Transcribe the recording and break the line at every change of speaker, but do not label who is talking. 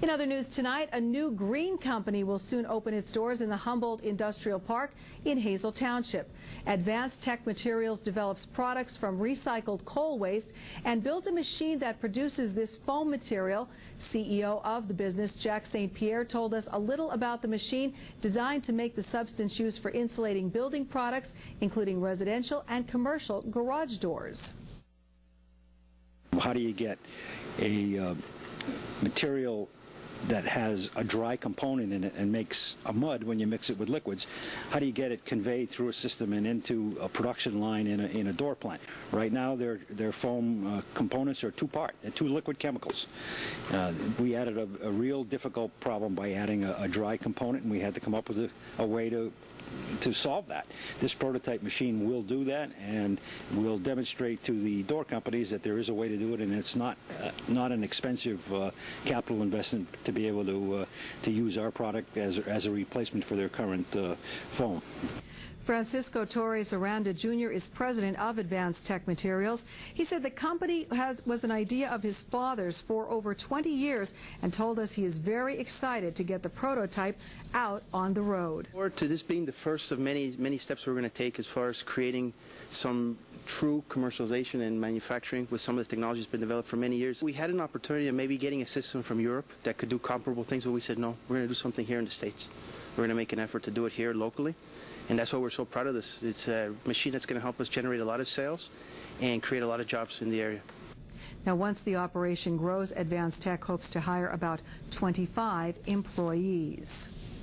In other news tonight, a new green company will soon open its doors in the Humboldt Industrial Park in Hazle Township. Advanced Tech Materials develops products from recycled coal waste and builds a machine that produces this foam material. CEO of the business, Jack St. Pierre, told us a little about the machine designed to make the substance used for insulating building products, including residential and commercial garage doors.
How do you get a uh, material that has a dry component in it and makes a mud when you mix it with liquids, how do you get it conveyed through a system and into a production line in a, in a door plant? Right now, their, their foam uh, components are two-part, two liquid chemicals. Uh, we added a, a, real difficult problem by adding a, a, dry component, and we had to come up with a, a way to to solve that. This prototype machine will do that and will demonstrate to the door companies that there is a way to do it and it's not uh, not an expensive uh, capital investment to be able to uh, to use our product as, as a replacement for their current uh, foam.
Francisco Torres Aranda Jr. is president of Advanced Tech Materials. He said the company has, was an idea of his father's for over 20 years and told us he is very excited to get the prototype out on the road.
Or to this being the first of many, many steps we're going to take as far as creating some true commercialization and manufacturing with some of the technology that's been developed for many years. We had an opportunity of maybe getting a system from Europe that could do comparable things, but we said, no, we're going to do something here in the States. We're going to make an effort to do it here locally. And that's why we're so proud of this. It's a machine that's going to help us generate a lot of sales and create a lot of jobs in the area.
Now, once the operation grows, Advanced Tech hopes to hire about 25 employees.